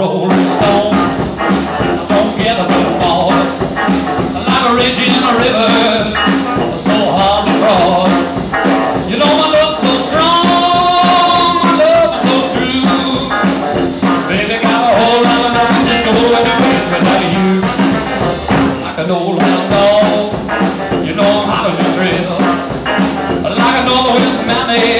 Rolling Stone, don't get a bit boss. Like a ridge in a river, so hard to cross. You know my love's so strong, my love's so true. Baby, got a whole lot of nothing just go anywhere without you. Like an old hound dog, you know I'm hot on your trail. Like a northwest mountain,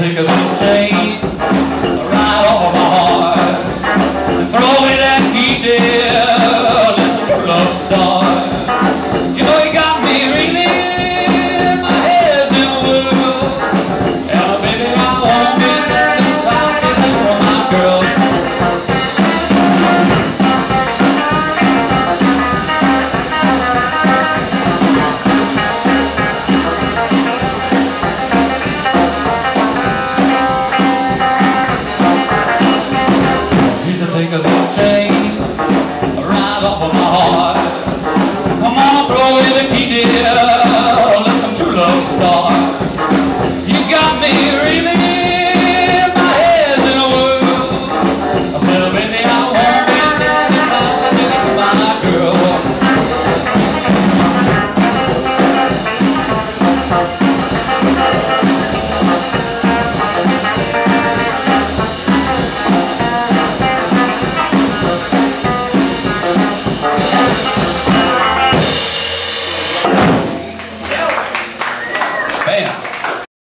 Música think of this chain Right off of my heart Come on, throw away the key, dear Let some true love start